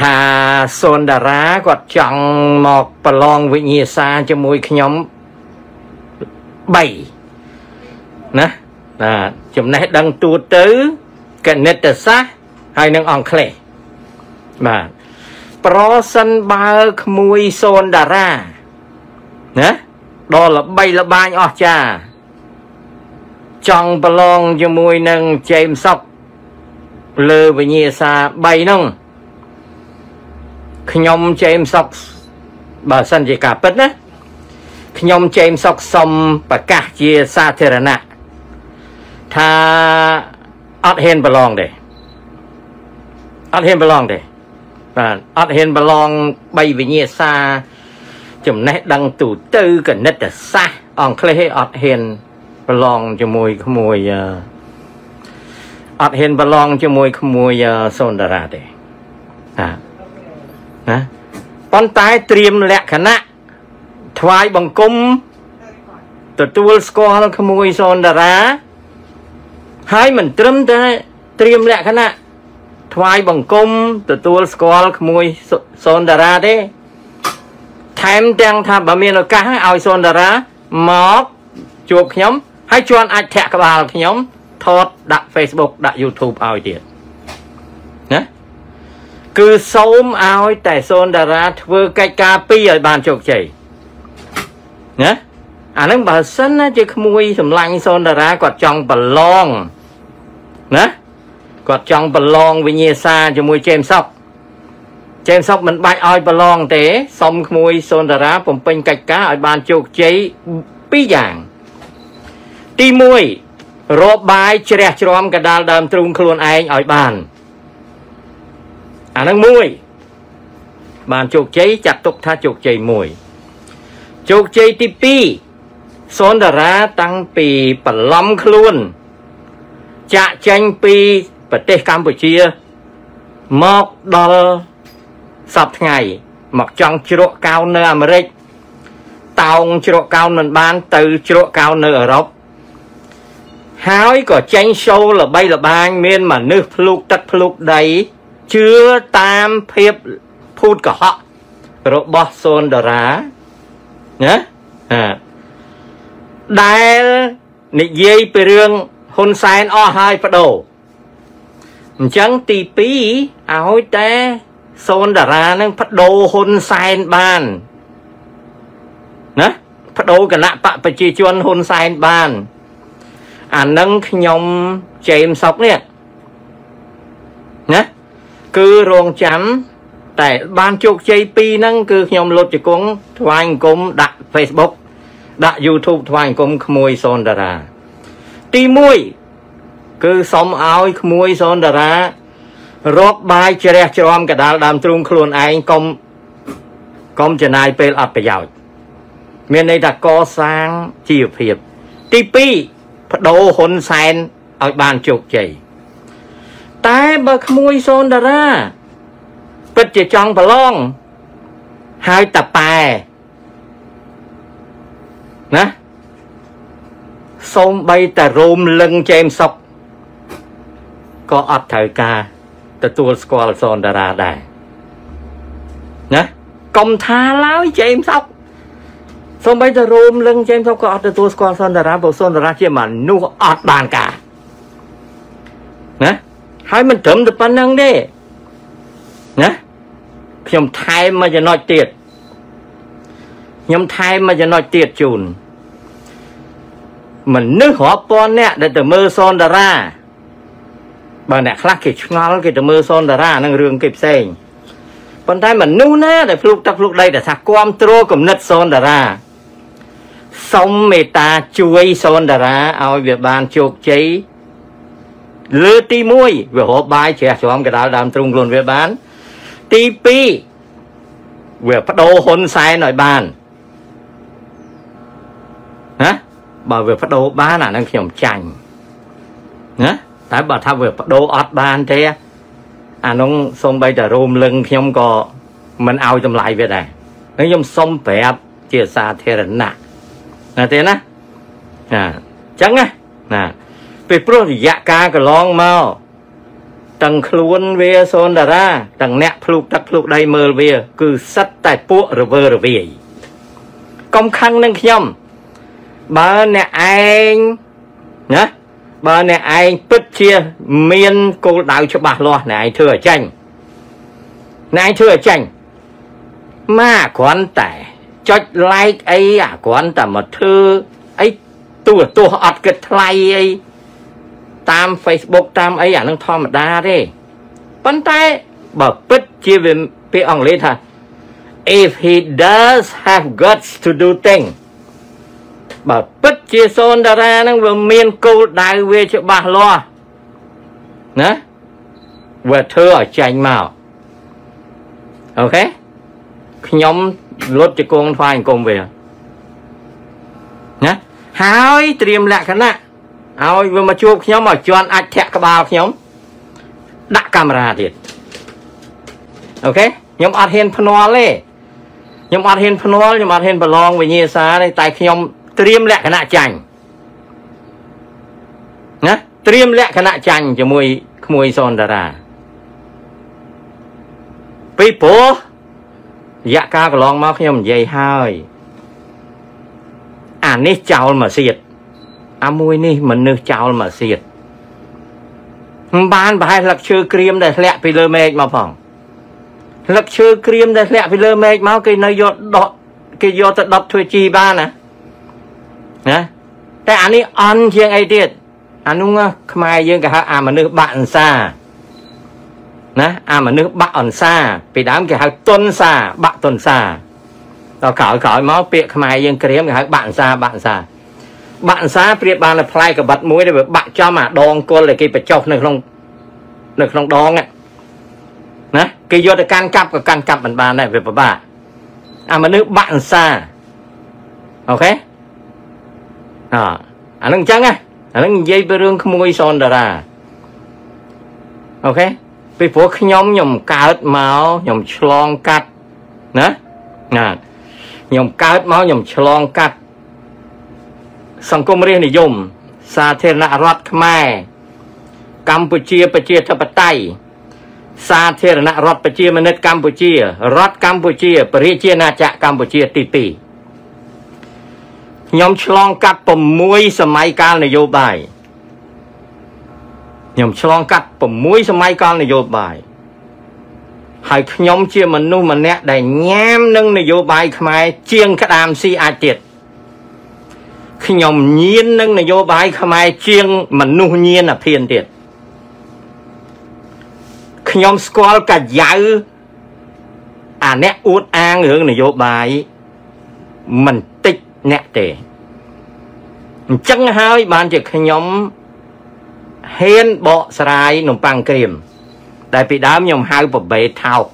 ថាសូនតារាគាត់ចង់មកប្រឡងវិញ្ញាសាជាមួយខ្ញុំ3ណាណាចំណេះដឹងទូទៅគណិតសាស្ត្រហើយនឹងអង់គ្លេសបាទប្រសិនបើក្មួយសូនតារាណាដល់ល្បីល្បាញអស្ចារ្យចង់ប្រឡងជាមួយនឹងជេមសុកលើវិញ្ញាសា3ហ្នឹង ខ្ញុំជេមសុកបើសិនជាការពិតណាខ្ញុំជេមសុកសុំប្រកាសជាសាធារណៈថាអត់ហ៊ានប្រឡងទេអត់ហ៊ានប្រឡងទេបាទអត់ហ៊ានប្រឡង3វិញ្ញាសាចំណេះដឹងទូទៅគណិតសាស្ត្រអង់គ្លេសអត់ហ៊ានប្រឡងជាមួយក្មួយអត់ហ៊ានប្រឡងជាមួយក្មួយសូនតារាទេណា ណាប៉ុន្តែត្រៀមលក្ខណៈថ្វាយបង្គំទទួលស្គាល់ក្មួយសូនតារាហើយមិនត្រឹមតែត្រៀមលក្ខណៈថ្វាយបង្គំទទួលស្គាល់ក្មួយសូនតារាទេថែមទាំងថាបើមានឱកាសឲ្យសូនតារាមកជួបខ្ញុំហើយជន់អាចធាក់ក្បាលខ្ញុំថតដាក់ Facebook ដាក់ YouTube ឲ្យទៀតណា គឺសូមឲ្យតែសូនតារាធ្វើកិច្ចការពីរឲ្យបានជោគជ័យណាអានឹងបើសិនណាជាក្មួយសម្លាញ់សូនតារាគាត់ចង់ប្រឡងណាគាត់ចង់ប្រឡងវិញ្ញាសាជាមួយជេមសុកជេមសុកមិនបាច់ឲ្យប្រឡងទេសុំក្មួយសូនតារាបំពេញកិច្ចការឲ្យបានជោគជ័យពីរយ៉ាងទី1រកបាយជ្រះជ្រំកដាលដើមទ្រូងខ្លួនឯងឲ្យបាន អានឹងមួយ បានជោគជ័យចាត់ទុកថាជោគជ័យមួយជោគជ័យទី2សូនតារាតាំងពីបន្លំខ្លួន ចាក់ចេញពីប្រទេសកម្ពុជាមកដល់សពថ្ងៃ មកចង់ជ្រក់កោននៅអាមេរិកតោងជ្រក់កោនមិនបាន ទៅជ្រក់កោននៅអឺរ៉ុបហើយក៏ចេញសូវល្បីល្បាញមានមនុស្សភ្លុកទឹកភ្លុកដី ជឿតាមភាពភូតកុហករបស់សូនតារាណាដែលនិយាយពីរឿងហ៊ុនសែនអស់ហើយបដូរអញ្ចឹងទី2ឲ្យតែសូនតារានឹងបដូរហ៊ុនសែនបានណាបដូរគណៈបកប្រជាជនហ៊ុនសែនបាន អានឹងខ្ញុំជេមសុកនេះណា គឺរងចាំតែបានជោគជ័យពីរហ្នឹងគឺខ្ញុំលុតជង្គង់ថ្វាយអង្គមដាក់ Facebook ដាក់ YouTube ថ្វាយអង្គមក្មួយសូនតារាទី1គឺសុំឲ្យក្មួយសូនតារារកបាយជ្រះជ្រំកដាលដើមទ្រូងខ្លួនឯងកុំកុំចំណាយពេលអត់ប្រយោជន៍មានន័យថាកសាងជីវភាពទី2បដូរហ៊ុនសែនឲ្យបានជោគជ័យ តែបើក្មួយសូនតារាពិតជាចង់ប្រឡងហើយតប៉ែណាសូមបីតែរោមលឹងជេមសុកក៏អត់ត្រូវការទទួលស្គាល់សនតារាដែរណាកុំថាឡើយជេមសុកសូមបីតែរោមលឹងជេមសុកក៏អត់ទទួលស្គាល់សនតារាព្រោះសនតារាជាមនុស្សអត់បានការណា ហើយមិនត្រឹមតែប៉ុណ្្នឹងទេណាខ្ញុំថែមមួយចំណុចទៀតខ្ញុំថែមមួយចំណុចទៀតជូនមនុស្សរាប់ពាន់នាក់ដែលទៅមើលសនតារាបើអ្នកខ្លះគេឆ្ងល់គេទៅមើលសនតារានឹងរឿងគេផ្សេងប៉ុន្តែមនុស្សណាដែលភ្លុកទឹកភ្លុកដីដែលថាគាំទ្រគំនិតសនតារាសុំមេត្តាជួយសនតារាឲ្យវាបានជោគជ័យ លើទី1វារកបាយជ្រះជ្រំកដាលដើមទ្រូងខ្លួនវាបាន ទី2វាបដូរហ៊ុនសែនឲ្យបានណាបើវាបដូរបានអានឹងខ្ញុំចាញ់ណាតែបើថាវាបដូរអត់បានទេអានោះសូម្បីតែរោមលឹងខ្ញុំក៏មិនឲ្យតម្លៃវាដែរហើយខ្ញុំសុំប្រាប់ជាសាធារណៈណាទេណាណាអញ្ចឹងណាណា ពេលព្រោះរយៈកាលកន្លងមកទាំងខ្លួនវាសូនតារាទាំងអ្នកភ្លុកទឹកភ្លុកដៃមើលវា គឺសិតតែពួករវើរវាយកុំខឹងនឹងខ្ញុំបើអ្នកឯងណាបើអ្នកឯងពិតជាមានគោលដៅច្បាស់លាស់អ្នកឯងធ្វើឲ្យចាញ់អ្នកឯងធ្វើឲ្យចាញ់មកគ្រាន់តែចុច like អីអាគ្រាន់តែមកធ្វើអីទូរទស្សន៍អត់គិតថ្លៃអី តាម Facebook តាមអីអានឹងធម្មតាទេប៉ុន្តែបើពិតជាវាពាក្យអង់គ្លេសថា if he does have guts to do thing បើពិតជាសូនតារានឹងវាមានគោលដៅវាច្បាស់លាស់ណាវាធ្វើឲ្យចាញ់មកអូខេខ្ញុំលុតជង្គង់ថ្វាយអង្គមវាណាហើយត្រៀមលក្ខណៈ ឲ្យវាមកជួបខ្ញុំឲ្យជន់អាចធាក់ក្បាលខ្ញុំដាក់កាមេរ៉ាទៀតអូខេខ្ញុំអត់ហ៊ានភ្នាល់ទេខ្ញុំអត់ហ៊ានភ្នាល់ខ្ញុំអត់ហ៊ានប្រឡងវិញ្ញាសាទេតែខ្ញុំត្រៀមលក្ខណៈចាញ់ណាត្រៀមលក្ខណៈចាញ់ជាមួយក្មួយសនតារាពីព្រោះរយៈកាលកន្លងមកខ្ញុំនិយាយហើយអានេះចោលមកសៀត អាមួយនេះមនុស្សចោលមកសៀតមិនបានប្រហែលលឹកឈើក្រៀមដែលធ្លាក់ពីលើមេឃមកផងលឹកឈើក្រៀមដែលធ្លាក់ពីលើមេឃមកគេនៅយកដកគេយកទៅដុតធ្វើជីបានណាណាតែអានេះអន់ជាងអីទៀតអានោះខ្មែរយើងគេហៅអាមនុស្សបាក់អន្សាណាអាមនុស្សបាក់អន្សាពីដើមគេហៅតុនសាបាក់តុនសាដល់ក្រោយក្រោយមកពាក្យខ្មែរយើងក្រៀមគេហៅបាក់អន្សាបាក់អន្សា បាក់អន្សាប្រៀបបានតែផ្លែកបិតមួយដែលវាបាក់ចំអាដងគល់ដែលគេបញ្ចុះនៅក្នុងនៅក្នុងដងណាគេយកទៅកាន់កាប់ក៏កាន់កាប់មិនបានដែរវាពិបាកអាមនុស្សបាក់អន្សាអូខេអអានឹងអញ្ចឹងណាអានឹងនិយាយពីរឿងក្មួយសនតារាអូខេពីព្រោះខ្ញុំខ្ញុំកើតមកខ្ញុំឆ្លងកាត់ណាណាខ្ញុំកើតមកខ្ញុំឆ្លងកាត់ សង្គមរាស្ត្រនិយម សាធារណរដ្ឋខ្មែរកម្ពុជាប្រជាធិបតេយ្យសាធារណរដ្ឋប្រជាមានិតកម្ពុជា រដ្ឋកម្ពុជាប្រជាណាចក្រកម្ពុជាទី2ខ្ញុំឆ្លងកាត់6សម័យកាលនយោបាយខ្ញុំឆ្លងកាត់6សម័យកាលនយោបាយហើយខ្ញុំជាមនុស្សម្នាក់ដែលញ៉ាំនឹងនយោបាយខ្មែរជាងក្តាមស៊ីអាចទៀត ខ្ញុំញៀននឹងនយោបាយខ្មែរជាងមនុស្សញៀនអាភៀនទៀតខ្ញុំស្គាល់កាយ៉ៅអាអ្នកអួតអាងរឿងនយោបាយមិនតិចអ្នកទេអញ្ចឹងហើយបានជាខ្ញុំហ៊ានបកស្រាយនំប៉័ងក្រៀមតែពីដើមខ្ញុំហៅប្របេថោក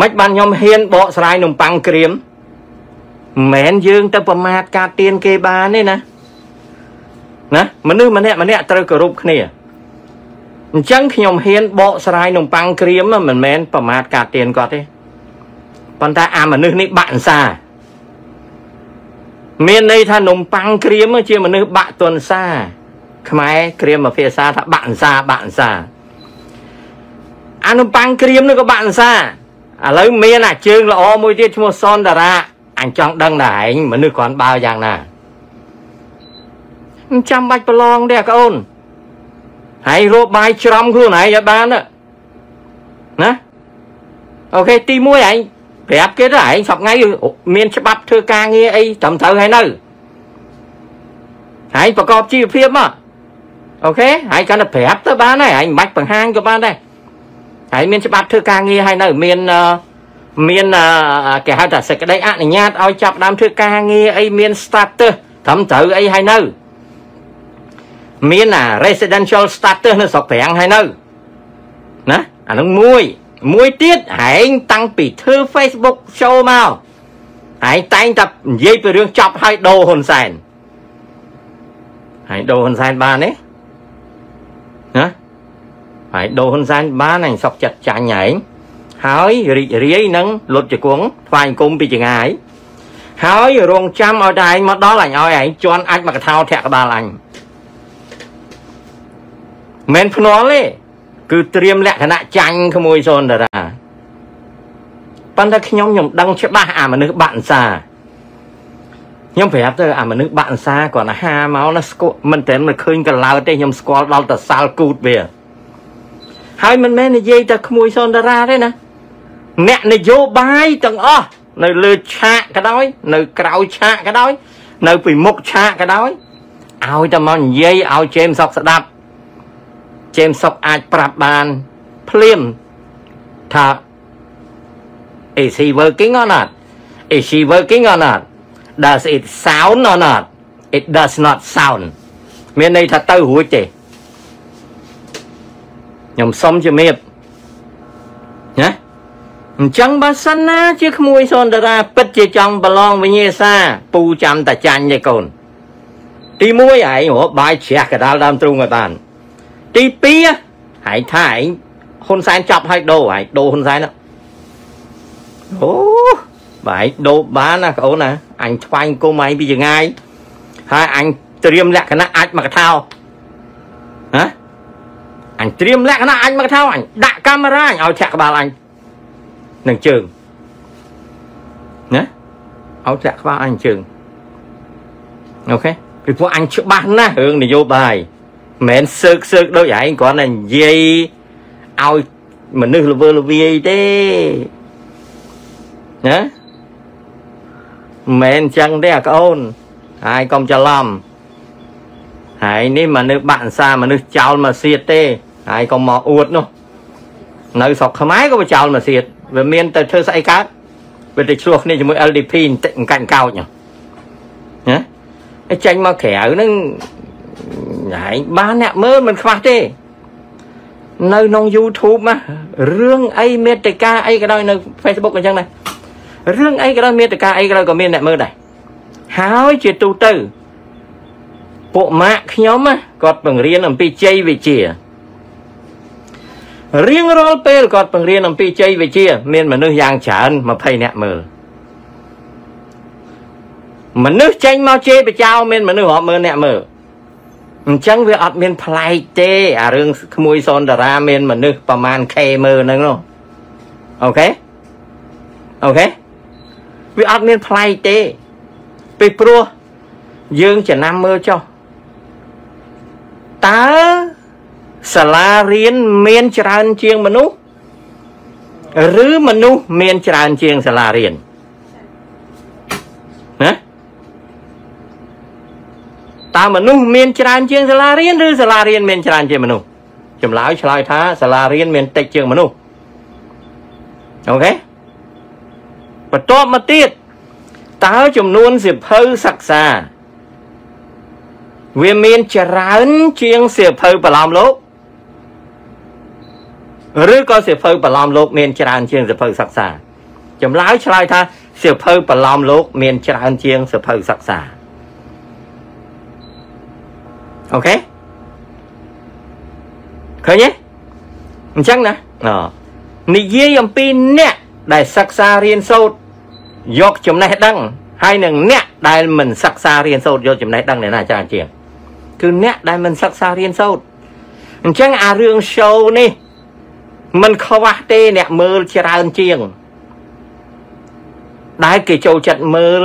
មិនបានខ្ញុំហ៊ានបកស្រាយនំប៉័ងក្រៀម មិនមែនយើងទៅប្រមាថការទៀនគេបានទេណាណាមនុស្សម្នាក់ម្នាក់ត្រូវគោរពគ្នាអញ្ចឹងខ្ញុំហ៊ានបកស្រាយនំប៉័ងក្រៀមមិនមែនប្រមាថការទៀនគាត់ទេប៉ុន្តែអាមនុស្សនេះបាក់អន្សាមានន័យថានំប៉័ងក្រៀមជាមនុស្សបាក់ទន់សា ខ្មែរក្រៀមមួយភាសាថាបាក់អន្សាបាក់អន្សាអានំប៉័ងក្រៀមនោះក៏បាក់អន្សាឥឡូវមានអាជើងល្អមួយទៀតឈ្មោះសនតារា អញចង់ដឹងដែរឯងមនុស្សគ្រាន់បើយ៉ាងណាមិនចាំបាច់ប្រឡងទេកូនហើយរកបាយច្រំខ្លួនឯងឲ្យបានណាអូខេទី1ឯងប្រាប់គេទៅឯងសប្ងៃមានច្បាប់ធ្វើការងារអីត្រឹមត្រូវហើយនៅហើយប្រកបជីវភាពមកអូខេហើយកាន់តែប្រាប់ទៅបានហើយហើយមិនបាច់បង្ហាញក៏បានដែរហើយមានច្បាប់ធ្វើការងារហើយនៅមាន មានគេហៅថាសេចក្តីអនុញ្ញាតឲ្យចាប់ដើមធ្វើការងារអីមាន status ត្រឹមត្រូវអីហើយនៅមានអា residential status នៅស្រុកប្រាំងហើយនៅណាអានឹងមួយមួយទៀតឯងតាំងពីធ្វើ Facebook show មកឯងតែងតែនិយាយពីរឿងចប់ឲ្យដូរហ៊ុនសែនហើយដូរហ៊ុនសែនបានទេណាហើយដូរហ៊ុនសែនបានអញសុកចិត្តចាញ់ឯង ហើយរីករាយនឹងលុតជង្គង់ថ្វាយអង្គមពីចងាយហើយរងចាំឲ្យតែឯងមកដល់អញឲ្យឯងជន់អាចមកកថាធាក់ក្បាលអញមិនភ្នាល់ទេគឺត្រៀមលក្ខណៈចាញ់ក្មួយសូនតារាប៉ុន្តែខ្ញុំខ្ញុំដឹងច្បាស់អាមនុស្សបាក់សាខ្ញុំប្រាប់ទៅអាមនុស្សបាក់សាគាត់ណាហាមកណាស្គាល់មិនតែមិនឃើញកលោតទេខ្ញុំស្គាល់ដល់តសាលគូតវាហើយមិនមែននិយាយតែក្មួយសូនតារាទេណា អ្នកនយោបាយទាំងអស់នៅលើឆាកក៏ដោយ នៅក្រៅឆាកក៏ដោយ នៅពីមុខឆាកក៏ដោយឲ្យតែមកនិយាយឲ្យជេមសុកស្ដាប់ជេមសុកអាចប្រាប់បានភ្លាមថា is he working or not is she working or not does it sound or not it does not sound មានន័យថាទៅរួចទេខ្ញុំសុំជំរាបណា អញ្ចឹងបើសិនណា ជាក្មួយសូនតារាពិតជាចង់ប្រឡងវិញ្ញាសាពូចាំតាចាញ់ទេកូនទី1ឯងរកបាយជ្រះកដាលដើមទ្រូងឲ្យបានទី2ឯងថាឯងហ៊ុនសែនចាប់ឲ្យដូរឯងដូរហ៊ុនសែនអូបាយដូរបានណាកូនណាអញថ្វាយគុំឯងពីចងាយហើយអញត្រៀមលក្ខណៈអាចមកកថាហ៎អញត្រៀមលក្ខណៈអញមកកថាអញដាក់កាមេរ៉ាអញឲ្យធាក់ក្បាលអញ នឹងជើងណាឲ្យធាក់ក្បាលអញជើងអូខេពីព្រោះអញច្បាស់ណាស់រឿងនយោបាយមិនមែនសើកសើកដូចឯងគ្រាន់តែនិយាយឲ្យមនុស្សល្វើល្វាយទេណាមិនមែនចឹងទេអាកូនហើយកុំច្រឡំហើយនេះមនុស្សបាក់សាមនុស្សចោលមកសៀតទេហើយកុំមកអួតនោះនៅស្រុកខ្មែរក៏ចោលមកសៀត វាមានទៅធ្វើស្អីកើតវាទៅឆ្លោះគ្នាជាមួយ LDP បន្តិចកាញ់កោចណាចេញមកក្រៅហ្នឹងហើយបានអ្នកមើលមិនខ្វះទេ នៅក្នុង YouTube ណារឿងអីមេតិកាអីក៏ដោយនៅ Facebook អញ្ចឹងដែររឿងអីក៏ដោយមេតិកាអីក៏ដោយក៏មានអ្នកមើលដែរហើយជាទូទៅពួកម៉ាក់ខ្ញុំគាត់បង្រៀនអំពីជ័យវិជា រៀងរាល់ពេលគាត់បង្រៀនអំពីជ័យវិជា មានមនុស្សយ៉ាងច្រើន20នាក់មើលមនុស្សចេញមកជេរបចោមានមនុស្សរាប់ម៉ឺនអ្នកមើលអញ្ចឹងវាអត់មានប្លែកទេអារឿងក្មួយសនតារាមានមនុស្សប្រមាណ K មើលហ្នឹងនោះអូខេអូខេវាអត់មានប្លែកទេពីព្រោះយើងចំណាំមើលចុះតើ សាលារៀនមានច្រើនជាងមនុស្សឬមនុស្សមានច្រើនជាងសាលារៀនណាតើមនុស្សមានច្រើនជាងសាលារៀនឬសាលារៀនមានច្រើនជាងមនុស្សចម្លើយឆ្លើយថាសាលារៀនមានតិចជាងមនុស្សអូខេបន្ទាប់មកទៀតតើចំនួនសិភៅសិក្សាវាមានច្រើនជាងសិភៅបឡំលោក ឬក៏សិភៅបឡំលោកមានច្រើនជាងសិភៅសិក្សាចម្លើយឆ្លើយថាសិភៅបឡំលោកមានច្រើនជាងសិភៅសិក្សាអូខេឃើញទេអញ្ចឹងណានិយាយអំពីអ្នកដែលសិក្សារៀនសូត្រយកចំណេះដឹងហើយនឹងអ្នកដែលមិនសិក្សារៀនសូត្រយកចំណេះដឹងអ្នកណាច្រើនជាងគឺអ្នកដែលមិនសិក្សារៀនសូត្រអញ្ចឹងអារឿង show នេះ មិនខ្វះទេអ្នកមើលច្រើនជាង ដែលគេចូលចិត្តមើល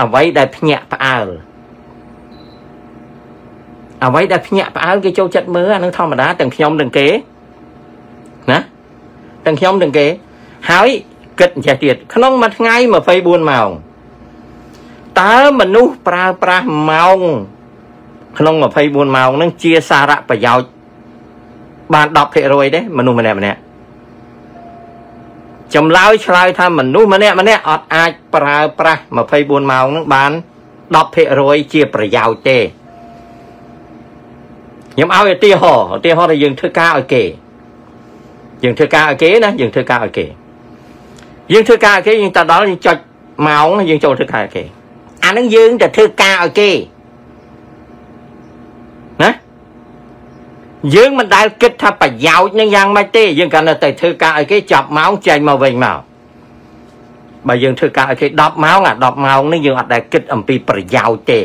អ្វីដែលភ្ញាក់ផ្អើលអ្វីដែលភ្ញាក់ផ្អើលគេចូលចិត្តមើលអានឹងធម្មតាទាំងខ្ញុំទាំងគេណាទាំងខ្ញុំទាំងគេ ហើយគិតចេះទៀតក្នុងមួយថ្ងៃ24ម៉ោងតើមនុស្សប្រើប្រាស់ម៉ោង ក្នុង24ម៉ោងហ្នឹងជាសារៈប្រយោជន៍ បាន10%ទេមនុស្សម្នាក់ម្នាក់ចម្លើយឆ្លើយថាមនុស្សម្នាក់ម្នាក់អត់អាចប្រើប្រាស់24ម៉ោងហ្នឹងបាន10%ជាប្រយោជន៍ទេខ្ញុំឲ្យឧទាហរណ៍ឧទាហរណ៍ថាយើងធ្វើការឲ្យគេយើងធ្វើការឲ្យគេណាយើងធ្វើការឲ្យគេយើងធ្វើការឲ្យគេយើងទៅដល់យើងចុចម៉ោងយើងចូលធ្វើការឲ្យគេអានឹងយើងទៅធ្វើការឲ្យគេណា យើងមិនដែលគិតថាប្រយោជន៍នឹងយ៉ាងម៉េចទេយើងគ្រាន់តែទៅធ្វើការឲ្យគេចាប់ម៉ោងចេញមកវិញមកបើយើងធ្វើការឲ្យគេ10ម៉ោងអា10ម៉ោងនេះយើងអត់ដែលគិតអំពីប្រយោជន៍ទេ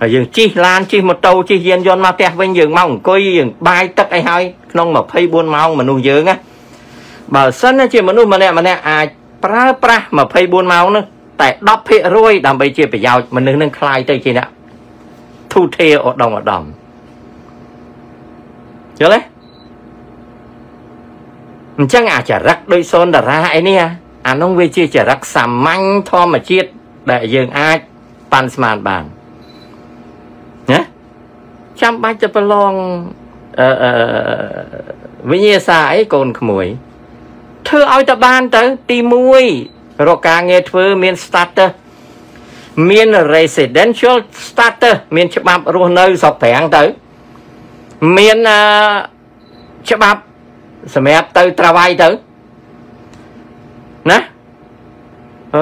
ហើយយើងជិះឡានជិះម៉ូតូជិះយានយន្តមកផ្ទះវិញយើងមកអង្គុយយើងបាយទឹកអីហើយក្នុង24ម៉ោងមនុស្សយើងណាបើសិនជាមនុស្សម្នាក់ម្នាក់អាចប្រើប្រាស់24ម៉ោងនោះតែ10%ដើម្បីជាប្រយោជន៍មនុស្សនឹងคลายទៅជាអ្នកទូធាឧត្តមឧត្តម យល់ទេអញ្ចឹងអាចរិកដោយសូនតារាអីនេះអានោះវាជាចរិតសាមញ្ញធម្មជាតិដែលយើងអាចប៉ាន់ស្មានបានណាចាំបាច់ទៅប្រឡងអឺវិញ្ញាសាអីកូនក្មួយធ្វើឲ្យតបានទៅទី1រកការងារធ្វើមាន status មាន residential status មានច្បាប់រស់នៅស្រុកប្រាំងទៅ មានអឺច្បាប់សម្រាប់ទៅត្រាវៃទៅណា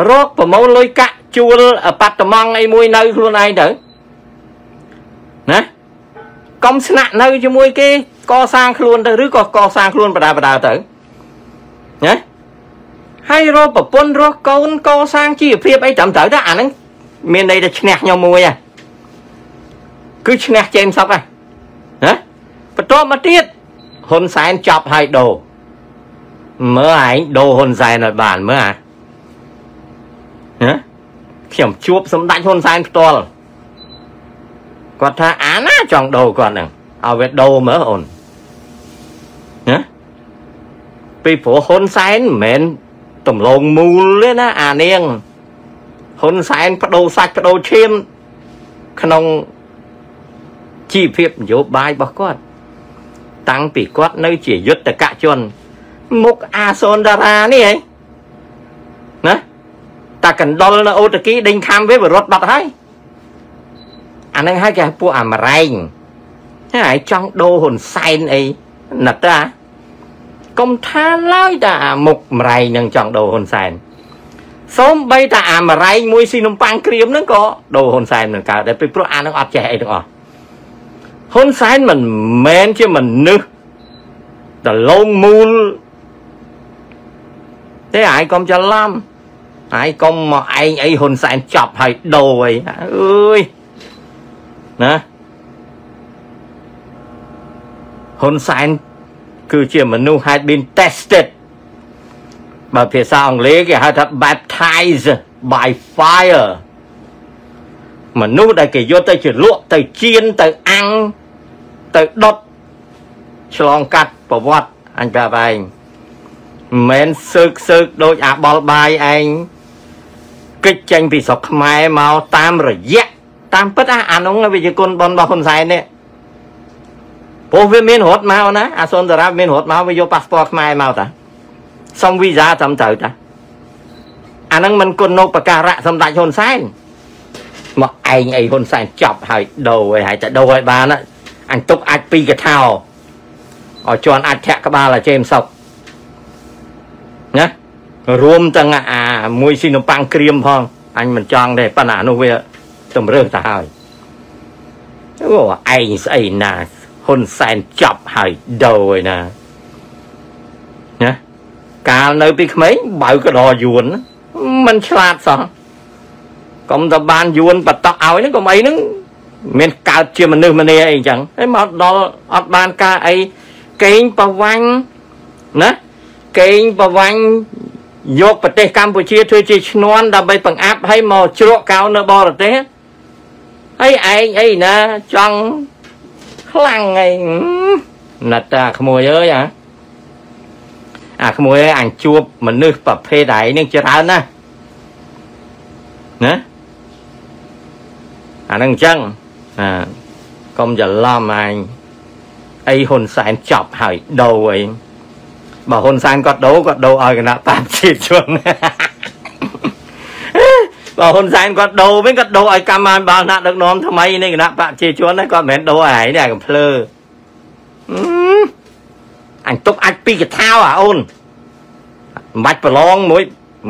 រកប្រមូលលុយកាក់ជួលបាត់តំងអីមួយនៅខ្លួនឯងទៅណាកុំស្នាក់នៅជាមួយគេកសាងខ្លួនទៅឬក៏កសាងខ្លួនបដាបដាទៅណាហើយរកប្រពន្ធរកកូនកសាងជីវភាពអីត្រឹមត្រូវទៅអាហ្នឹងមានន័យថាឈ្នះខ្ញុំមួយហ่ะគឺឈ្នះជេមសុកហ่ะណា បន្ទាប់មកទៀតហ៊ុនសែនចប់ហើយដូរមើលឯងដូរហ៊ុនសែនឲ្យបានមើលអាណាខ្ញុំជួបសម្ដេចហ៊ុនសែនផ្ទាល់គាត់ថាអាណាចង់ដូរគាត់ហ្នឹងឲ្យវាដូរមើលអូនណាពីព្រោះហ៊ុនសែនមិនមែនទំលងមូលទេណាអានាងហ៊ុនសែនបដូរសាច់បដូរឈាមក្នុងជីវភាពនយោបាយរបស់គាត់ តាំងពីគាត់នៅជាយុទ្ធកជនមុខអាសូនតារានេះហ៎ណាតាកណ្ដុលនៅអូតគីដេញខំវាបរត់បាត់ហើយអានឹងហើយគេពួកអាមរែងហើយចង់ដូរហ៊ុនសែនអីណិតតាកុំថាឡើយតាអាមុខមរែងនឹងចង់ដូរហ៊ុនសែនសូមបីតាអាមរែងមួយស៊ីនំប៉័ងក្រៀមហ្នឹងក៏ដូរហ៊ុនសែននឹងកើតដែរពីព្រោះអានឹងអត់ចេះអីទាំងអស់ ហ៊ុនសែនមិនមែនជាមនុស្សដលងមូលទេអាយកុំច្រឡំអាយកុំមកឯងអីហ៊ុនសែនចប់ហើយដូរអីអើយណាហ៊ុនសែនគឺជាមនុស្ស had been tested បើភាសាអង់គ្លេសគេហៅថា baptized by fire មនុស្សដែលគេយកទៅជ្រលក់ទៅជៀនទៅអាំងទៅដុតឆ្លងកាត់ប្រវត្តិអញប្រាប់ឯងមិនមែនសើកសើកដូចអាបលបាយឯងកិច្ចចេញពីស្រុកខ្មែរមកតាមរយៈតាមពិតអាអានោះវាជាគុណបុណ្យរបស់ហ៊ុនសែននេះព្រោះវាមានរត់មកណាអាសុនតារាមានរត់មកវាយកប៉ាសពតខ្មែរមកតាសុំវីសាត្រឹមត្រូវតាអានឹងមិនគុណនៅប្រការៈសម្ដេចហ៊ុនសែន មកឯងអីហ៊ុនសែនចប់ហើយដូរហើយហើយតែដូរឲ្យបានអញទុកអាចពីកថាឲ្យជន់អាចធាក់ក្បាលអាជេមសុកណារួមទាំងអាមួយស៊ីនំប៉័ងក្រៀមផងអញមិនចង់ទេប៉ុន្តែនោះវាតម្រើសទៅហើយអូឯងស្អីណាហ៊ុនសែនចប់ហើយដូរឯណាណាកាលនៅពីក្មេងបើកដយួនมันឆ្លាតសោះ កុំតបានយួនបតក់ឲ្យហ្នឹងកុំអីហ្នឹងមានកើតជាមនុស្សម្នាអីអញ្ចឹងហើយមកដល់អត់បានការអីកេងប្រវាញ់ណាកេងប្រវាញ់យកប្រទេសកម្ពុជាធ្វើជាឈ្នន់ដើម្បីបង្អាប់ឲ្យមកជ្រក់កៅនៅបរទេសហើយឯងអីណាចង់ខ្លាំងអីណាត់តាក្មួយអើយអាអាក្មួយអើយអញជួបមនុស្សប្រភេទឯងនឹងច្រើនណាស់ណា អានឹងអញ្ចឹងអាកុំច្រឡំអញអីហ៊ុនសែនចប់ហើយដូរអីបើហ៊ុនសែនគាត់ដូរគាត់ដូរឲ្យគណៈបព្វជិជនបើហ៊ុនសែនគាត់ដូរវិញគាត់ដូរឲ្យកម្មាភិបាលណាដឹកនាំថ្មីនៃគណៈបព្វជិជនហ្នឹងគាត់មិនមែនដូរឲ្យឯងនេះកំភ្លើអញទុកអាចពីកថាអាអូនមិនបាច់ប្រឡងមួយ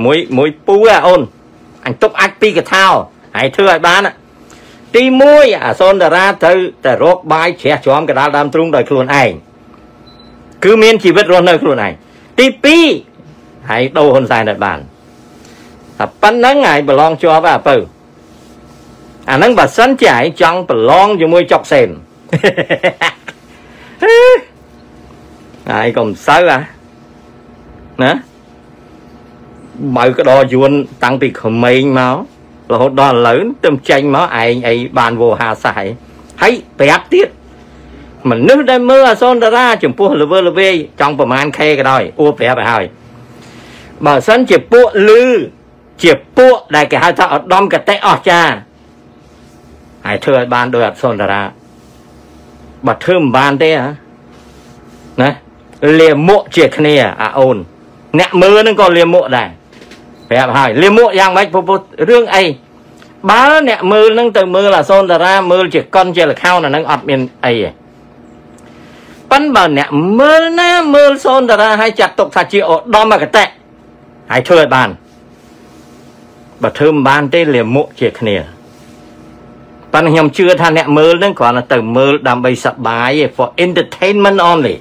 មួយមួយពូអាអូនអញទុកអាចពីកថាហើយធ្វើឲ្យបាន ទី1អាសូនតារាត្រូវតែរកបាយជ្រះជ្រាំកដាលដើមទ្រូងដោយខ្លួនឯងគឺមានជីវិតរស់នៅខ្លួនឯងទី2ហើយដូរហ៊ុនសែនឲ្យបានតែប៉ុណ្្នឹងហើយប្រឡងជាប់អាពៅអាហ្នឹងបើសិនជាឯងចង់ប្រឡងជាមួយចុកសេនហើយកុំសូវអាណាបើកដោយួនតាំងពីក្មេងមក រហូតដល់ឥឡូវទៅចេញមកឯងអីបានវោហាសាយហើយប្រាប់ទៀតមនុស្សដែលមើលអសនតារាចំពោះលវើលវេចង់ប្រមាណខេក៏ដោយអួប្រាប់ឲ្យហើយបើសិនជាពួកលឺជាពួកដែលគេហៅថាឧត្តមកតេអស្ចារ្យហើយធ្វើឲ្យបានដោយអសនតារាបើធ្វើមិនបានទេហ៎ណាលាមកជាគ្នាអាអូនអ្នកមើលនឹងក៏លាមកដែរ ប្រាប់ហើយលាមកយ៉ាងម៉េចពុទ្ធរឿងអីបើអ្នកមើលនឹងទៅមើលអសនតារាមើលជាកុនជាលខោនអានឹងអត់មានអីទេប៉ិនបើអ្នកមើលណាមើលសូនតារាហើយចាត់ទុកថាជាឧត្តមកតៈហើយធ្វើឲ្យបានបើធ្វើមិនបានទេលាមុខជាគ្នាប៉ិនខ្ញុំជឿថាអ្នកមើលនឹងគ្រាន់តែទៅមើលដើម្បីសប្បាយ for entertainment only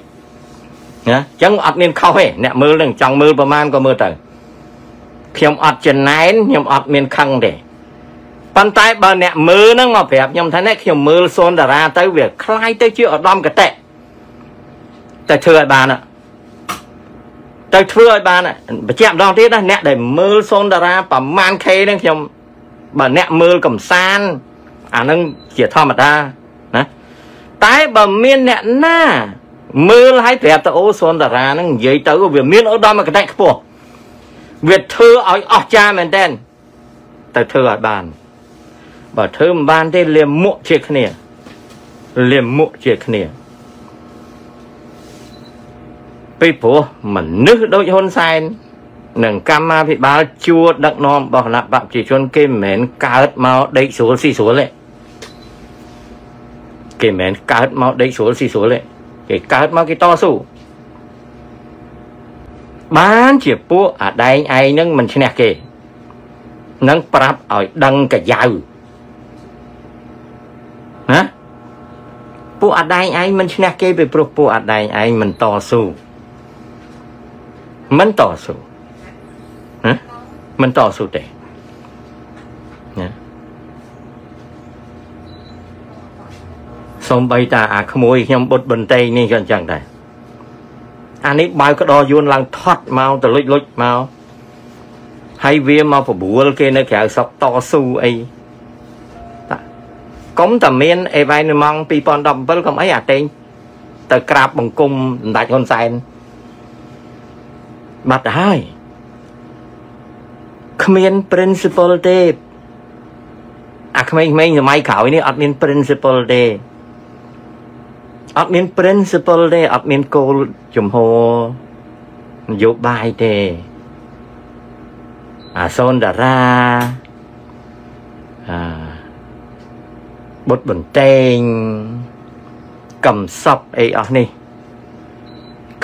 ណាអញ្ចឹងអត់មានខុសទេអ្នកមើលនឹងចង់មើលប្រមាណក៏មើលទៅ ខ្ញុំអត់ចំណែនខ្ញុំអត់មានខឹងទេប៉ុន្តែបើអ្នកមើលហ្នឹងមកប្រាប់ខ្ញុំថានេះខ្ញុំមើលសូនតារាទៅវាคล้ายទៅជាឧត្តមកតេតែធ្វើឲ្យបានទៅធ្វើឲ្យបានបញ្ជាក់ម្ដងទៀតណាអ្នកដែលមើលសូនតារាប្រមាណ K ហ្នឹងខ្ញុំបើអ្នកមើលកំសាន្តអាហ្នឹងជាធម្មតាណាតែបើមានអ្នកណាមើលឲ្យប្រាប់ទៅអូសូនតារាហ្នឹងនិយាយទៅវាមានឧត្តមកតេខ្ពស់ វាធ្វើឲ្យអស្ចារ្យមែនតើទៅធ្វើឲ្យបាន បើធ្វើមិនបានទេលាមុខជាគ្នាលាមុខជាគ្នាពីព្រោះមនុស្សដូចហ៊ុនសែននិងកម្មាភិបាលជួដឹកនាំរបស់គណៈបព្វជិជនគេមិនមែនកើតមកដេកស្រួលស៊ីស្រួលទេគេមិនមែនកើតមកដេកស្រួលស៊ីស្រួលទេគេកើតមកគេតស៊ូ បានជាពួកអាដែងឯងនឹងមិនឈ្នះគេនឹងប្រាប់ឲ្យដឹងកាយៅណាពួកអាដែងឯងមិនឈ្នះគេពីព្រោះពួកអាដែងឯងមិនតស៊ូមិនតស៊ូណាមិនតស៊ូទេណាសំបីតាអាក្មួយខ្ញុំបុតបន្តែងនេះក៏អញ្ចឹងដែរ អានេះបើកដយួនឡើងថត់មកទៅលុចលុចមកហើយវាមកប្រួលគេនៅក្រៅសក់តស៊ូអីកុំតែមានអេវ៉ៃនម៉ង2017កុំអីអាតេងទៅក្រាបបង្គំសម្ដេចហ៊ុនសែនបាត់ទៅហើយគ្មាន principle ទេអាក្មេងៗសម័យក្រោយនេះអត់មាន principle ទេ អត់មាន principle ទេអត់មានគោលជំហរនយោបាយទេអាសូនតារាអាបុតបន្តែងកំសប់អីអស់នេះ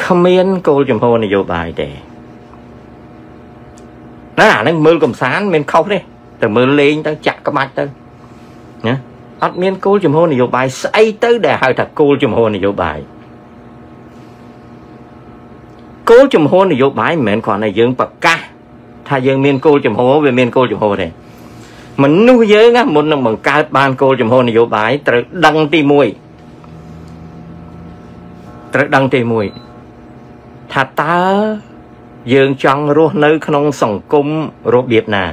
គ្មានគោលជំហរនយោបាយទេណាអានឹងមើលកំសាន្តមានខុសទេទៅមើលលេងទៅចាក់ក្បាច់ទៅណា អត់មានគោលជំហរនយោបាយស្អីទៅដែលហៅថាគោលជំហរនយោបាយគោលជំហរនយោបាយមិនមែនគ្រាន់តែយើងប្រកាសថាយើងមានគោលជំហរវាមានគោលជំហរទេមនុស្សយើងមុននឹងបង្កើតបានគោលជំហរនយោបាយត្រូវដឹងទី1ត្រូវដឹងទី1ថាតើយើងចង់រស់នៅ ក្នុងសង្គមរបៀបណា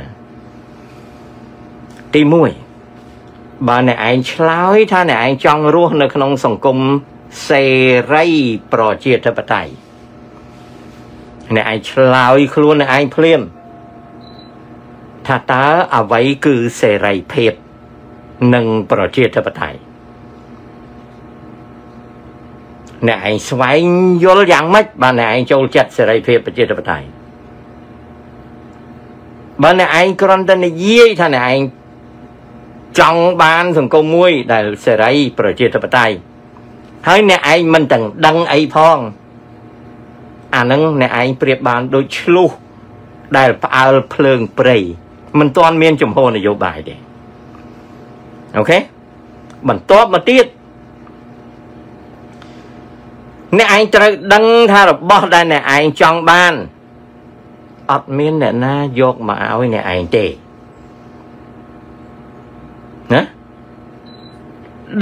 ទី1 បើអ្នកឯងឆ្លើយថាអ្នកឯងចង់រស់នៅក្នុងសង្គមសេរីប្រជាធិបតេយ្យអ្នកឯងឆ្លើយខ្លួនអ្នកឯងភ្លាមថាតើអ្វីគឺសេរីភាពនិងប្រជាធិបតេយ្យអ្នកឯងស្វែងយល់យ៉ាងម៉េចបានអ្នកឯងចូលចិត្តសេរីភាពប្រជាធិបតេយ្យបើអ្នកឯងគ្រាន់តែនិយាយថាអ្នកឯង ចង់បានសង្គមមួយដែលសេរីប្រជាធិបតេយ្យហើយអ្នកឯងមិនទាំងដឹងអីផងអានឹងអ្នកឯងប្រៀបបានដូចឆ្លុះដែលផ្អើលភ្លើងព្រៃមិនទាន់មានចំហនយោបាយទេអូខេបន្ទាប់មកទៀតអ្នកឯងត្រូវដឹងថារបស់ដែលអ្នកឯងចង់បានអត់មានអ្នកណាយកមកឲ្យអ្នកឯងទេ ណា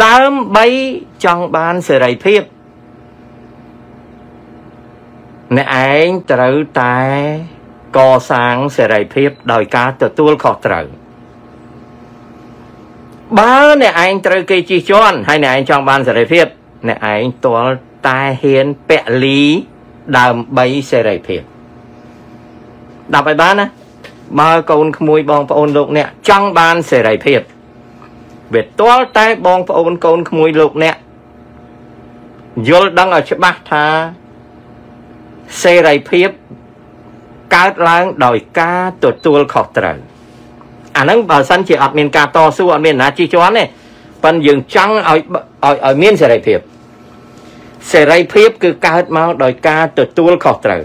ដើម្បីចង់បានសេរីភាពអ្នកឯងត្រូវតែកសាងសេរីភាពដោយការទទួលខុសត្រូវបើអ្នកឯងត្រូវគេជិះជាន់ហើយអ្នកឯងចង់បានសេរីភាពអ្នកឯងទាល់តែហ៊ានពលីដើម្បីសេរីភាពដល់ឲ្យបានណាបើកូនក្មួយបងប្អូនលោកអ្នកចង់បានសេរីភាព វាទាល់តែបងប្អូនកូនក្មួយលោកអ្នកយល់ដឹងឲ្យច្បាស់ថាសេរីភាពកើតឡើងដោយការទទួលខុសត្រូវអាហ្នឹងបើសិនជាអត់មានការតស៊ូអត់មានណាជិះជាន់ទេប៉ុន្តែយើងចង់ឲ្យឲ្យឲ្យមានសេរីភាពសេរីភាពគឺកើតមកដោយការទទួលខុសត្រូវ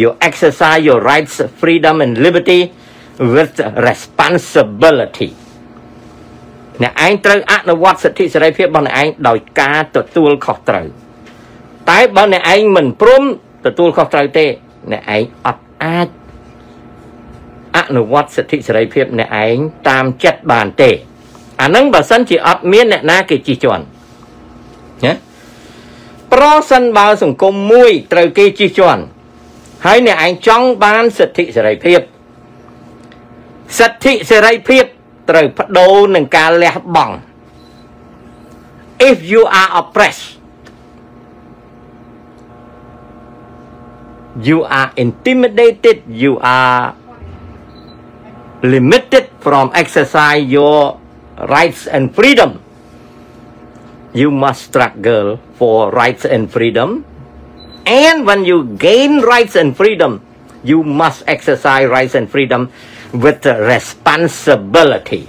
you exercise your rights freedom and liberty with responsibility អ្នកឯងត្រូវអនុវត្តសិទ្ធិសេរីភាពរបស់អ្នកឯងដោយការទទួលខុសត្រូវតែបើអ្នកឯងមិនព្រមទទួលខុសត្រូវទេអ្នកឯងអត់អាចអនុវត្តសិទ្ធិសេរីភាពអ្នកឯងតាមចិត្តបានទេអានឹងបើសិនជាអត់មានអ្នកណាគេជិះជាន់ណាប្រសិនបើសង្គមមួយត្រូវគេជិះជាន់ហើយអ្នកឯងចង់បានសិទ្ធិសេរីភាពសិទ្ធិសេរីភាព ត្រូវបដូរនឹងការលះបង់ if you are oppressed you are intimidated you are limited from exercise your rights and freedom you must struggle for rights and freedom and when you gain rights and freedom you must exercise rights and freedom with responsibility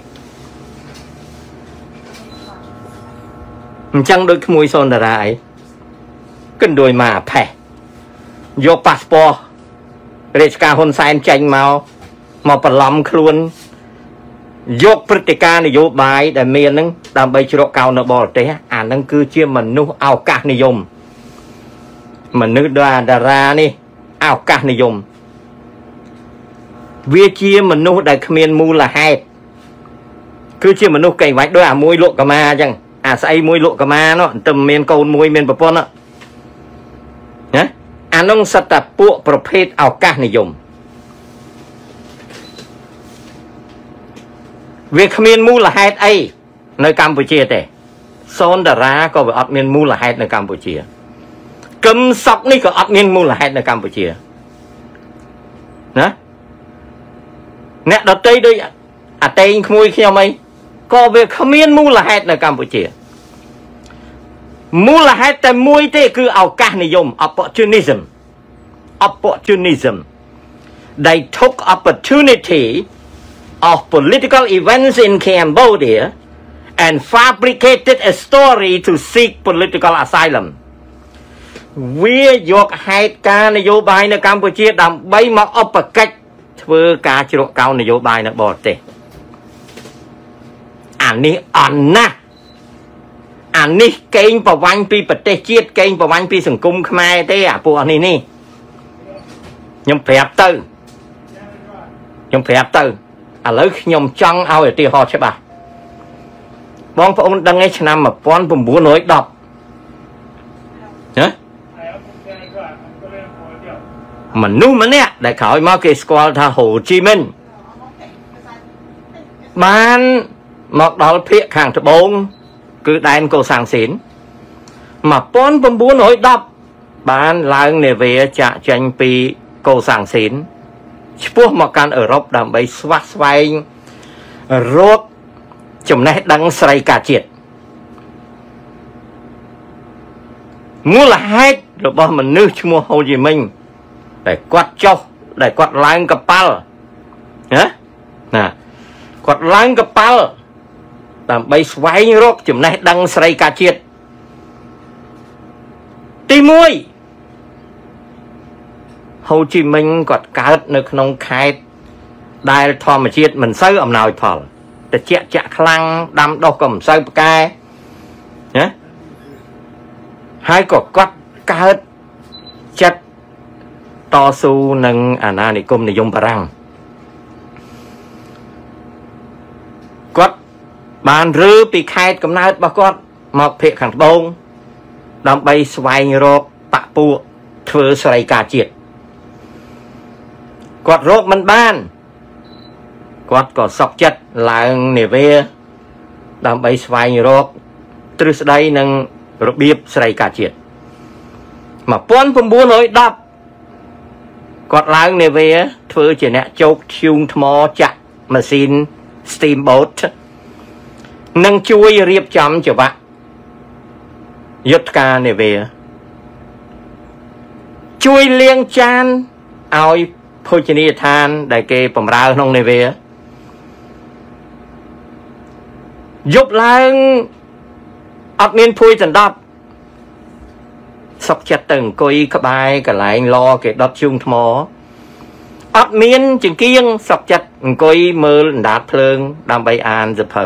អញ្ចឹងដូចក្មួយសូនតារាអីគិនដូចមកអផេះយកប៉ាសពតរាជការហ៊ុនសែនចេញមកមកបន្លំខ្លួនយកព្រឹត្តិការណ៍នយោបាយដែលមាននឹងដើម្បីជ្រកកោននៅបរទេសអានឹងគឺជាមនុស្សឱកាសនិយមមនុស្សដែលតារានេះឱកាសនិយម វាជាមនុស្សដែលគ្មានមូលហេតុគឺជាមនុស្សកេងវាច់ដោយអាមួយលក់កមាអញ្ចឹងអាស្អីមួយលក់កមានោះតែមានកូនមួយមានប្រពន្ធណាអានោះសត្វតែពួកប្រភេទឱកាសនិយមវាគ្មានមូលហេតុអីនៅកម្ពុជាទេសូនតារាក៏វាអត់មានមូលហេតុនៅកម្ពុជាកឹមសុកនេះក៏អត់មានមូលហេតុនៅកម្ពុជាណា អ្នកដតីដូចអតេងក្មួយខ្ញុំអីក៏វាគ្មានមូលហេតុនៅកម្ពុជាមូលហេតុតែមួយទេគឺឱកាសនិយម opportunism opportunism they took opportunity of political events in Cambodia and fabricated a story to seek political asylum វាយកហេតុការនយោបាយនៅកម្ពុជាដើម្បីមកឧបកិច្ច ធ្វើការជ្រកកោននយោបាយនៅបរទេសអានេះអន់ណាស់អានេះកេងប្រវាញ់ពីប្រទេសជាតិកេងប្រវាញ់ពីសង្គមខ្មែរទេអាពួកនេះនេះខ្ញុំប្រាប់ទៅខ្ញុំប្រាប់ទៅឥឡូវខ្ញុំចង់ឲ្យឧទាហរណ៍ច្បាស់បងប្អូនដឹងឯឆ្នាំ1910ណា មនុស្សម្នាក់ដែលក្រោយមកគេស្គាល់ថាហូជីមិញបានមកដល់ភៀកខាងត្បូង គឺដែនកូសាំងស៊ីន1910បានឡើងនាវាចាក់ចេញពីកូសាំងស៊ីនឈ្មោះមកកាន់អឺរ៉ុបដើម្បីស្វះស្វែងរកចំណេះដឹងស្រីកាជាតិមូលហេតុរបស់មនុស្សឈ្មោះហូជីមិញ តែគាត់ចុះដែលគាត់ឡើងកប៉ាល់ណាណាគាត់ឡើងកប៉ាល់ដើម្បីស្វែងរកចំណេះដឹងស្រីកាជាតិទី1ហូជីមិញគាត់កើតនៅក្នុងខេត្តដែលធម្មជាតិមិនសូវអំណោយផលត្រជាក់ចាក់ខ្លាំងដាំដុះក៏មិនសូវផ្កាយណាហើយក៏គាត់កើតចិត្ត តស៊ូនឹងអាណានិគមនិយមបារាំងគាត់បានរើពីខេត្តកំណើតរបស់គាត់មកភេកខាងត្បូងដើម្បីស្វែងរកបពួកធ្វើស្រីការជាតិគាត់រកមិនបានគាត់ក៏សក់ចិត្តឡើងនាវាដើម្បីស្វែងរកទ្រឹស្ដីនិងរបៀបស្រីការជាតិ1910 គាត់ឡើងនាវាធ្វើជាអ្នកជោគធ្យូងថ្មចាក់ម៉ាស៊ីន steamboat និងជួយរៀបចំចង្វាក់យុទ្ធការនាវាជួយលាងចានឲ្យភោជនីយដ្ឋាន ដែលគេបំរើក្នុងនាវាយប់ឡើងអត់មានភួយដណ្ដប់ សុកចិត្តទៅអង្គុយក្បែរកន្លែងឡគេដុតជូងថ្មអត់មានចង្គៀងសុកចិត្តអង្គុយមើលអណ្ដាតភ្លើង ដើម្បីអានសភៅ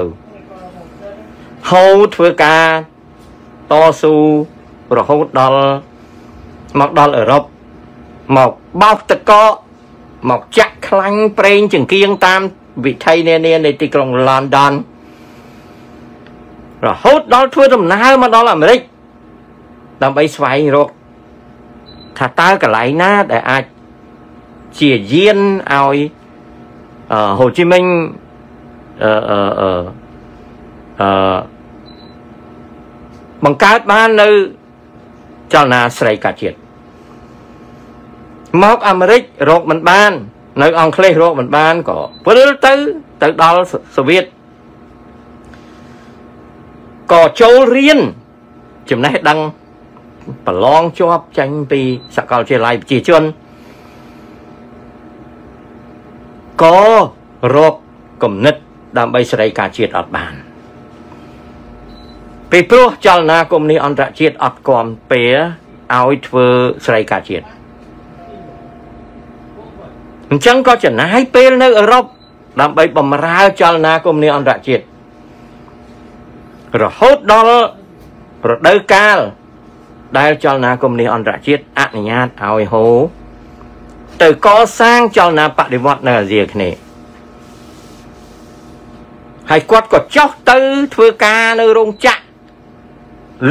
ហៅធ្វើការតស៊ូរហូតដល់មកដល់អឺរ៉ុបមកបោកតកកមកចាក់ខ្លាញ់ប្រេងចង្គៀងតាមវិថីនានានៃទីក្រុង London រហូតដល់ធ្វើដំណើរមកដល់អាមេរិក ដើម្បីស្វែងរកថាតើកន្លែងណាដែលអាចជាយានឲ្យអឺហូជីមិញអឺអឺអឺអឺបង្កើតបាននៅចលនាស្រីកាជាតិមកអាមេរិករកមិនបាន នៅ អង់គ្លេសរកមិនបានក៏ព្រិលទៅទៅដល់សូវៀតក៏ចូលរៀនចំណេះដឹង ប្រឡងជាប់ចាញ់ពីសាកលវិទ្យាល័យប្រជាជនក៏រកគំនិតដើម្បីសេរីការជាតិអត់បានពីព្រោះចលនាកុម្មុយនីសអន្តរជាតិអត់គាំពែឲ្យធ្វើសេរីការជាតិអញ្ចឹងក៏ចំណាយពេលនៅអឺរ៉ុបដើម្បីបំរើចលនាកុម្មុយនីសអន្តរជាតិរហូតដល់រដូវកាល ដែលចលនាកុម្មុយនីសអន្តរជាតិអនុញ្ញាតឲ្យហូទៅកសាងចលនាបដិវត្តនៅអាស៊ីអាគ្នេយ៍ហើយគាត់ក៏ចោះទៅធ្វើការនៅរោងចក្រ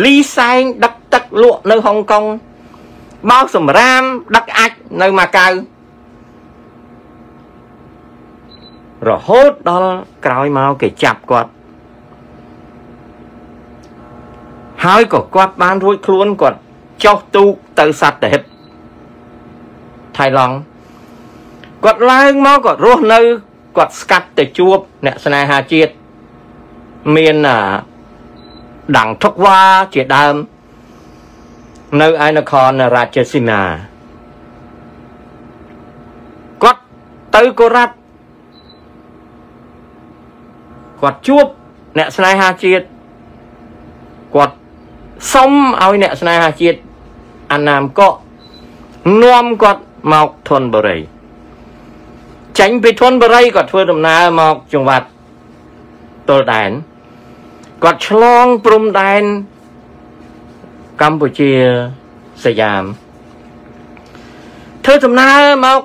លីសែងដឹកទឹកលក់នៅហុងកុងបោកសម្រាមដឹកអាចនៅម៉ាកាវរហូតដល់ក្រោយមកគេចាប់គាត់ ហើយក៏គាត់បានរួចខ្លួនគាត់ចុះទូកទៅសត្វតាហិតថៃឡង់គាត់ឡើងមកគាត់រស់នៅគាត់ស្កាត់ទៅជួបអ្នកស្នេហាជាតិមានដងថុកវ៉ាជាដើម នៅឯនគររាជសីមាគាត់ទៅកូរ៉ាត់គាត់ជួបអ្នកស្នេហាជាតិគាត់ សុំឲ្យអ្នកស្នេហាជាតិអាណាមកកនាំគាត់មកធនបុរីចេញពីធនបុរីគាត់ធ្វើដំណើរមកចង្វាត់ទល់ដែនគាត់ឆ្លងព្រំដែនកម្ពុជាសយាមធ្វើដំណើរមក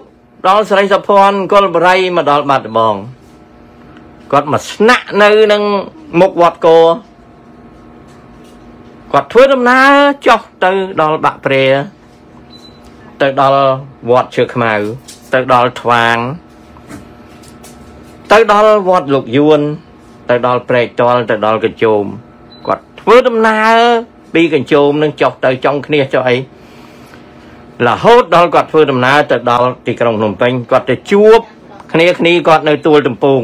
ដល់ស្រីសុភ័ណ្ឌកុលបរិយមកដល់បាត់ដំបងគាត់មកស្នាក់នៅនឹងមុខវត្តគោ គាត់ធ្វើដំណើរចុះទៅដល់បាក់ព្រែទៅដល់វត្តឈើខ្មៅ ទៅដល់ថ្វាង ទៅដល់វត្តលោកយួន ទៅដល់ព្រែកតលទៅដល់កញ្ជោមគាត់ធ្វើដំណើរពីកញ្ជោមនឹងចុះទៅចុងគ្នាចុះអីរហូតដល់គាត់ធ្វើដំណើរទៅដល់ទីក្រុងភ្នំពេញគាត់ទៅជួបគ្នាគ្នាគាត់នៅទួលទំពូង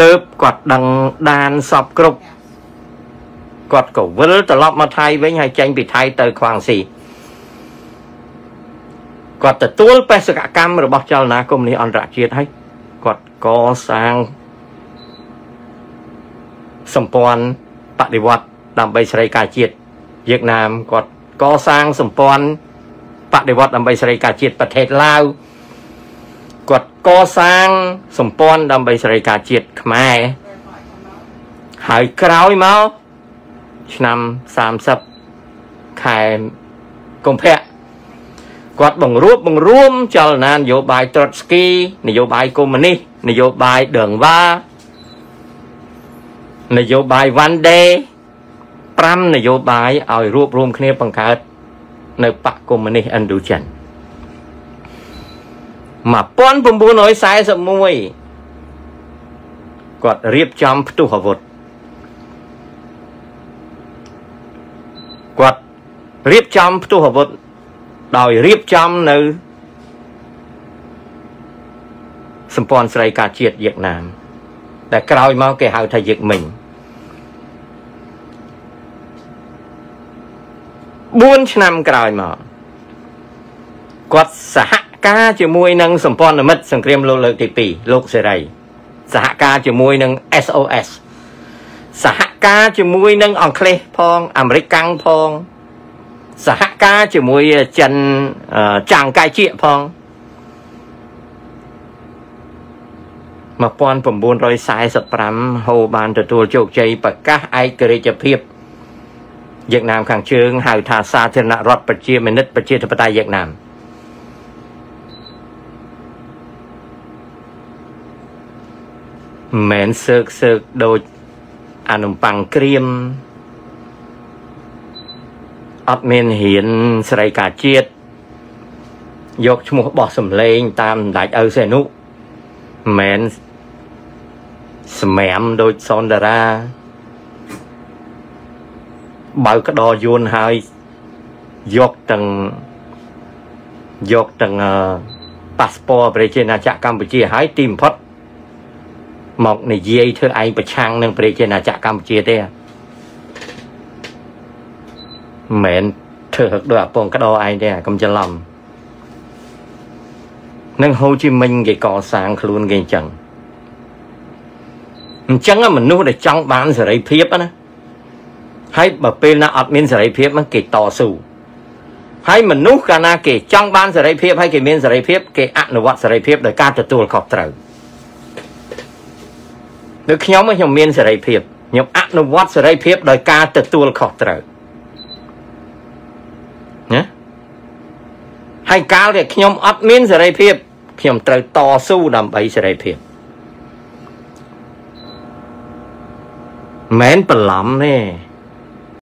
ទៅគាត់ដឹងដានសពគ្រប់គាត់ក៏វិលត្រឡប់មកថៃវិញហើយចេញពីថៃទៅខ្វាងស៊ីគាត់ទទួលបេសកកម្មរបស់ចលនាកុម្មុយនីសអន្តរជាតិហើយគាត់កសាងសម្ព័ន្ធបដិវត្តដើម្បីសេរីការជាតិវៀតណាមគាត់កសាងសម្ព័ន្ធបដិវត្តដើម្បីសេរីការជាតិប្រទេសឡាវ គាត់កសាងសម្ព័ន្ធដើម្បីសេរីការជាតិខ្មែរហើយក្រោយមកឆ្នាំ30ខែកុម្ភៈគាត់បង្រួបបង្រួមចលនានយោបាយត្រុតស្គីនយោបាយកុម្មុយនីសនយោបាយដឺងវ៉ានយោបាយ one day 5នយោបាយឲ្យរួបរวมគ្នាបង្កើតនៅបកកុម្មុយនីសឥណ្ឌូចិន 1941គាត់រៀបចំផ្ទុះអាវុធគាត់រៀបចំផ្ទុះអាវុធដោយរៀបចំនៅសម្ព័ន្ធស្រីការជាតិវៀតណាមតែក្រោយមកគេហៅថាយឹកមិញ4ឆ្នាំក្រោយមកគាត់សហ ការជាមួយនឹងសម្ព័ន្ធមិត្តសង្គ្រាមលោកលើកទី2លោកសេរីសហការជាមួយនឹង SOS សហការជាមួយនឹងអង់គ្លេសផងអាមេរិកកាំងផងសហការជាមួយចិនចាំងកែជាផង1945ហូបានទទួលជោគជ័យប្រកាសឯករាជ្យភាពវៀតណាមខាងជើងហៅថាសាធារណរដ្ឋប្រជាមានិតប្រជាធិបតេយ្យវៀតណាម មិនមែនសើកសើកដូចអានំប៉័ងក្រៀមអត់មានរៀនស្រីកាជាតិយកឈ្មោះបោះសម្លេង តាមដាច់ឪសេនុមិនមែនសម្រាមដូចសនតារាបើកដយួនហើយយកទាំងយកទាំងប៉ាសពតប្រជាណាចក្រកម្ពុជាហើយទីបំផុត មកនិយាយធ្វើឯងប្រឆាំងនឹងប្រជាណាចក្រកម្ពុជាទេមិនមែនធ្វើហឹកដូចអាពងក្តោឯងទេកុំច្រឡំនឹងហូជីមិញគេកសាងខ្លួនគេអញ្ចឹងអញ្ចឹងមនុស្សដែលចង់បានសេរីភាពណាហើយបើពេលណាអត់មានសេរីភាពហ្នឹងគេតស៊ូហើយមនុស្សកាលណាគេចង់បានសេរីភាពហើយគេមានសេរីភាពគេអនុវត្តសេរីភាពដោយការទទួលខុសត្រូវ ដូចខ្ញុំខ្ញុំមានសេរីភាពខ្ញុំអនុវត្តសេរីភាពដោយការទទួលខុសត្រូវណាហើយកាលដែលខ្ញុំអត់មានសេរីភាពខ្ញុំត្រូវតស៊ូដើម្បីសេរីភាពមិនបន្លំទេ